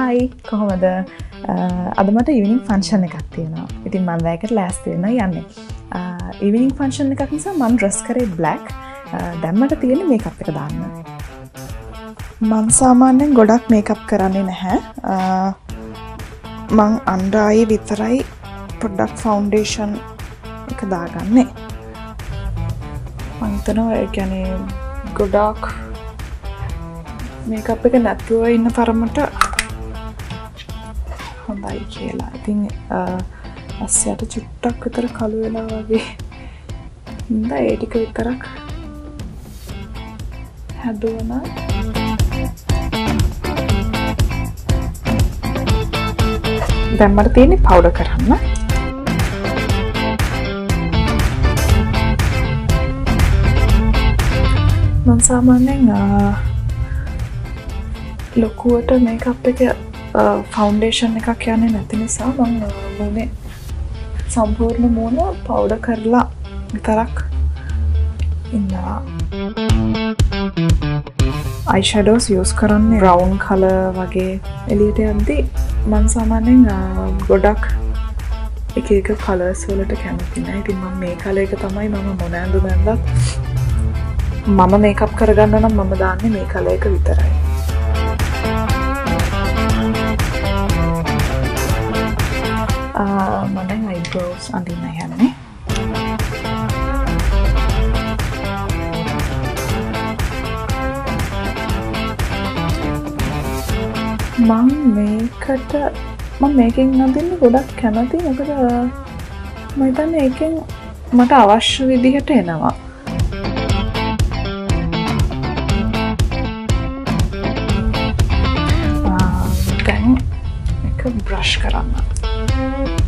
හයි කොහොමද? අදමට ඉවිනිින් ෆංශන් එකක් තියෙනවා. ඉතින් මන්දෑකට ලෑස්තිවෙන යන්න. ඉවිනිින් ෆංශන් එකක් නිසා මන් ්‍රස් කරේ බ්ලක් දැම්මට තියෙන මේකක් එක දාන්න. මං සාමාන්‍යෙන් ගොඩක් මේකප් කරන්නේ නැහැ. මං අන්ඩායි විතරයි පොඩ්ඩක් ෆෞන්ඩේෂන් එක දාගන්නේ. මංතනවා ගැනේ ගොඩාක් මේකප් එක නැත්තුව ඉන්න තරමට හොඳයි කියලා. ඉතින් අස්සයට චුට්ටක් විතර කළු වෙලා වගේ. හින්ද ඒටික විතරක්. හැදුවන දැම්මට තියෙනෙ පවුඩ කරන්න. මංසාමාන්‍යෙන් ලොකුවට මේකප් එක ෆෞන්ඩේෂන් එකක් යන්නේ නැති නිසා මං මුණේ සම්පූර්ණ මූුණ පවුඩ කරලා විතරක් ඉන්නවා. අයිෂඩෝස් යස් කරන්නේ රවුන් කල වගේ එලියට යද්දි මන් සාමාන්‍යෙන් ගොඩක් එක එක කලස් වලට කැමතින ඉතින් මම මේ කල එක තමයි මම මොනෑඳු බැන්දත් මම මේකප් කරගන්න නම් මම දාන්නේ මේ කල එක විතරයි. මන අයිබෝස් අඳන්න යන්නේ. මං මේකට ම මේකින් නදින්න ගොඩක් කැමති. මොකද මතන්න ඒකෙන් මට අවශ්‍ය විදිහට එනවා. දැන් එක බ්‍රශ් කරන්න.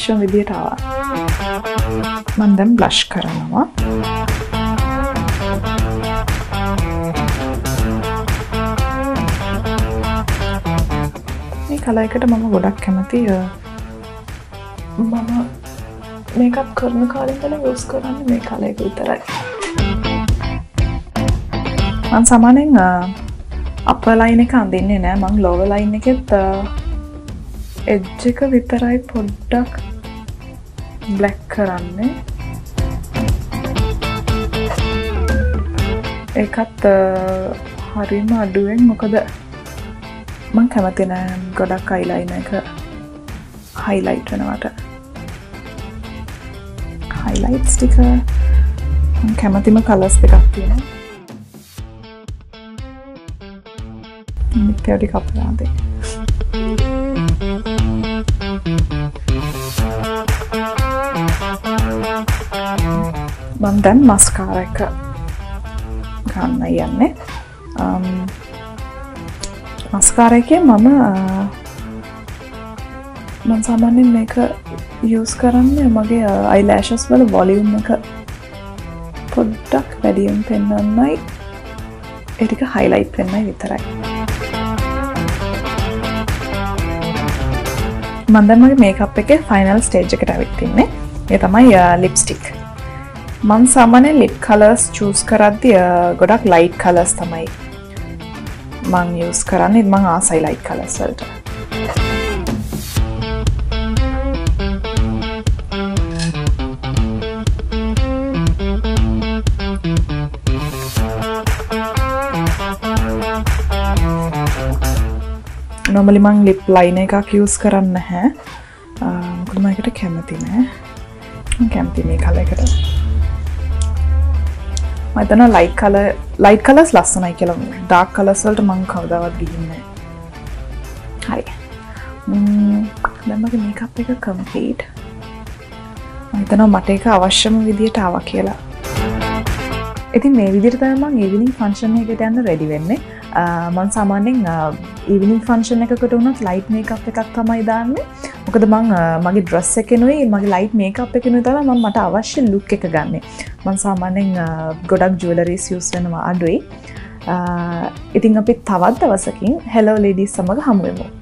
මට අවශ්‍ය විදිහටවා මන්දැම් බ්ලශ් කරනවා. මේ කලයකට මම ගොඩක් කැමති මම මේකත් කරන කාලින්තල යස් කරන්න මේ කලයක විතරයි. මන් සමානෙන් අප ලයින එක අඳන්නේ නෑ. මං ලෝව ලයින් එකෙත් එජ්ජ එක විතරයි පොඩ්ඩක් බ්ලැක් කරන්නේ. ඒකත් හරිම අඩුවෙන්. මොකද මං කැමතින ගොඩක් අයිලයින එක හයිලයිට් වෙනවට. හයිලයිට්ස් ටික කැමතිම කලස් දෙකක් තියෙන මිත්‍යවටි කපරාදේ මන් දැන් මස්කාර එක ගන්න යන්නේ. මස්කාර එක මම මන් සාමාන්‍යෙන් මේක යස් කරන්න මගේ අයිලෑශස් වල වොලියුම් එක පොඩ්ඩක් වැඩියම් පෙන්න්නන්නයි එටික හයිලයිට් පෙන්න්නයි විතරයි. මන්දමගේ මේකප් එක ෆයිනල් ස්ටේජ් එකට ඇවිත්තින්නේ ඒ තමයි ලිප්ස්ටික් මං සාමානය ලිප් කලර්ස් චූස් කරද්දිය ගොඩක් ලයිට් කලස් තමයි මං යස් කරන්න. මං ආසයි ලයිට් කලස්වලට නොමලිමං ලිප් ලයින එකක් යස් කරන්න හැ මුකුළුමකට කැමති නෑ කැමති මේ කල එකට. මතන ලයි් කල ලයි් කලස් ලස්සනයි කියල ඩාක් කලස්වලට මං කවදාවත් ගිහින්න හරි. දැමගේ මේකප් එක කම්පීට් මතන මට එක අවශ්‍යම විදියට ආව කියලා. ඉතින් මේ විදිරතම ඒවිනිින් ෆංශනය එකට යන්න රෙඩි වෙන්නේ. මන් සාමාන්‍යෙන් ඉවිනිින් ෆංශන එකකට වුණත් ලයිට් මේකප් එකක් තමයි දාන්න. මොකද මං මගේ ඩ්‍රස් එකනුයි මගේ ලයිට් මේකප් එකනු තම ම මට අවශ්‍ය ලුක් එක ගන්න. මන් සාමාන්‍යෙන් ගොඩක් ජුවලරීස් යස් වෙනවා අඩුයි. ඉතිං අපි තවත් දවසකින් හෙලෝ ලෙඩිස් සමඟ හමුවමු